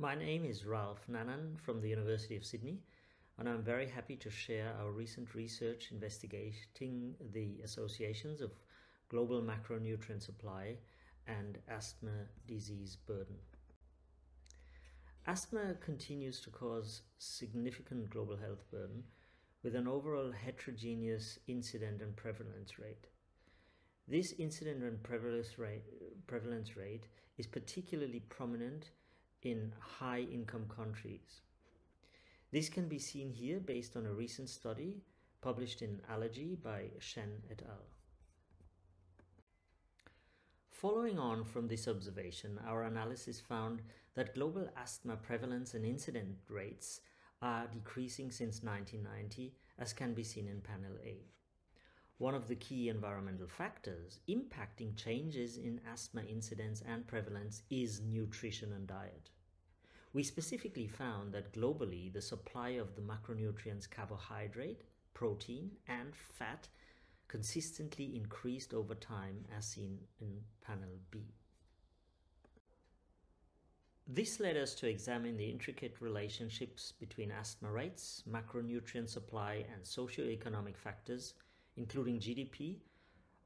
My name is Ralph Nanan from the University of Sydney, and I'm very happy to share our recent research investigating the associations of global macronutrient supply and asthma disease burden. Asthma continues to cause significant global health burden with an overall heterogeneous incident and prevalence rate. This incident and prevalence rate, prevalence rate is particularly prominent in high income countries. This can be seen here based on a recent study published in Allergy by Shen et al. Following on from this observation, our analysis found that global asthma prevalence and incident rates are decreasing since 1990, as can be seen in panel A. One of the key environmental factors impacting changes in asthma incidence and prevalence is nutrition and diet. We specifically found that globally the supply of the macronutrients carbohydrate, protein, and fat consistently increased over time as seen in panel B. This led us to examine the intricate relationships between asthma rates, macronutrient supply, and socioeconomic factors including GDP,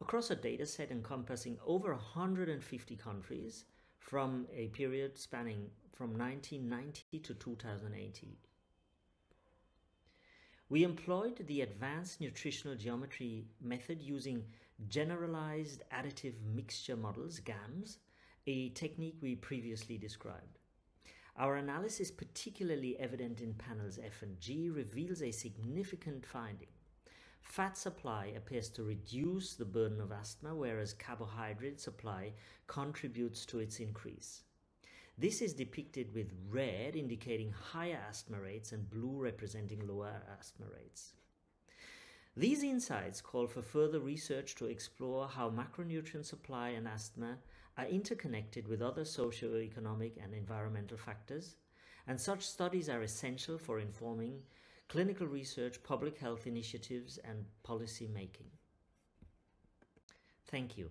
across a dataset encompassing over 150 countries from a period spanning from 1990 to 2018. We employed the Advanced Nutritional Geometry method using Generalized Additive Mixture Models, GAMS, a technique we previously described. Our analysis, particularly evident in panels F and G, reveals a significant finding. Fat supply appears to reduce the burden of asthma, whereas carbohydrate supply contributes to its increase. This is depicted with red indicating higher asthma rates and blue representing lower asthma rates. These insights call for further research to explore how macronutrient supply and asthma are interconnected with other socio-economic and environmental factors, and such studies are essential for informing clinical research, public health initiatives, and policy making. Thank you.